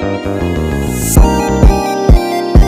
Thank you.